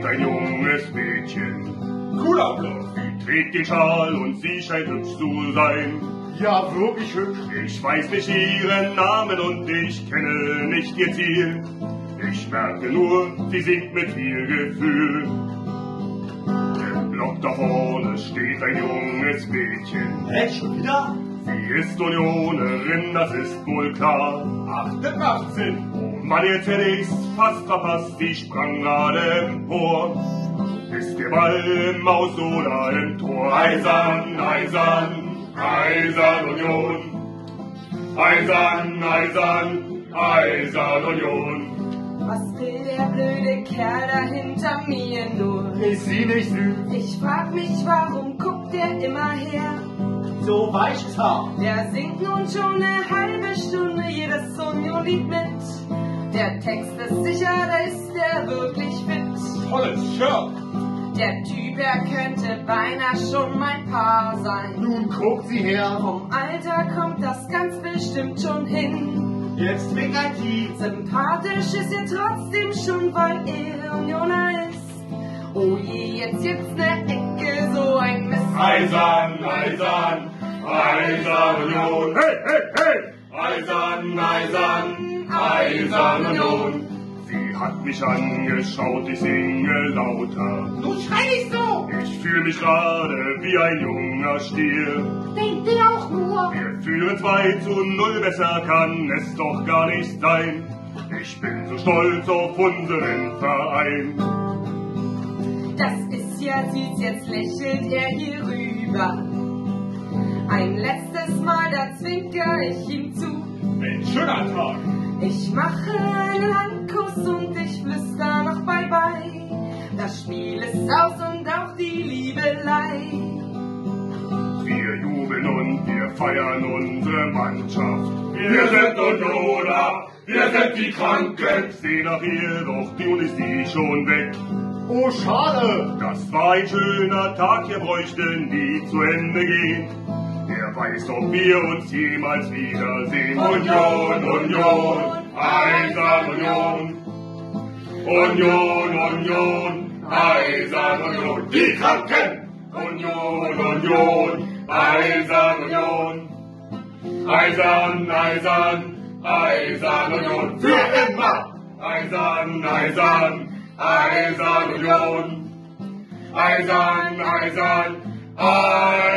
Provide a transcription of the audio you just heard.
steht ein junges Mädchen. Cooler Bluff. Sie trägt den Schal und sie scheint hübsch zu sein. Ja, wirklich hübsch. Ich weiß nicht ihren Namen und ich kenne nicht ihr Ziel. Ich merke nur, sie singt mit viel Gefühl. Im Block da vorne steht ein junges Mädchen. Hä, schon wieder? Sie ist Unionerin, das ist wohl klar. Ach, das macht Sinn. Jetzt hätte ich's fast verpasst, sie sprang gerade empor. Ist der Ball im Maus oder im Tor? Eisern, eisern, eisern Union. Eisern, eisern, eisern Union. Was will der blöde Kerl da hinter mir nur? Ist sie nicht süß? Ich frag mich, warum guckt der immer her? So weiches Haar. Der singt nun schon eine halbe Stunde jedes Union-Lied mit. Der Text ist sicher, da ist der wirklich fit. Tolles Shirt. Der Typ, er könnte beinahe schon mein Paar sein. Nun guckt sie her. Vom Alter kommt das ganz bestimmt schon hin. Jetzt trink ein Tee. Sympathisch ist er trotzdem schon, weil er Unioner ist. Oh je, jetzt gibt's ne Ecke, so ein Mist. Eisern, eisern, eisern Union. Hey, hey, hey! Eisern, eisern, eisern Union. Sie hat mich angeschaut, ich singe lauter. Du schrei nicht so! Ich fühle mich gerade wie ein junger Stier. Denk dir auch nur! Wir führen 2 zu 0, besser kann es doch gar nicht sein. Ich bin so stolz auf unseren Verein. Das ist ja süß, jetzt lächelt er hier rüber. Ein letztes Mal, da zwinker ich ihm zu. Ein schöner Tag. Ich mache einen Handkuss und ich flüster noch Bye-Bye. Das Spiel ist aus und auch die Liebelei. Wir jubeln und wir feiern unsere Mannschaft. Wir sind Unioner, wir sind die Kranken. Seh nach ihr, doch nun ist sie schon weg. Oh, schade. Das war ein schöner Tag, wir bräuchten nie zu Ende gehen. Wer weiß, ob wir uns jemals wiedersehen. Union, Union, Eisern Union. Union, Union, Eisern Union. Die Kranken! Union, Union, Eisern Union. Eisern, Eisern, Eisern Union. Für immer! Eisern, Eisern, Eisern Union. Eisern, Eisern, Eisern